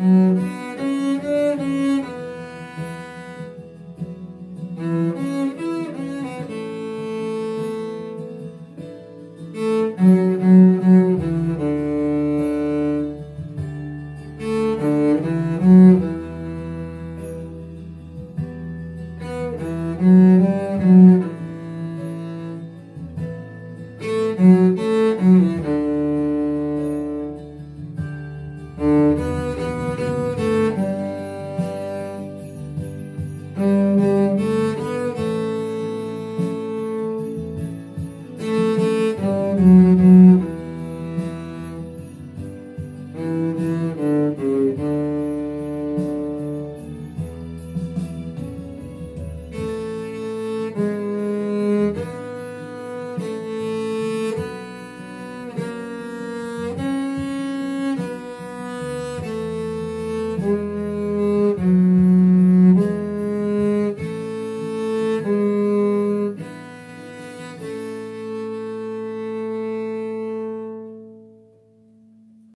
Mm-hmm. Mm-hmm.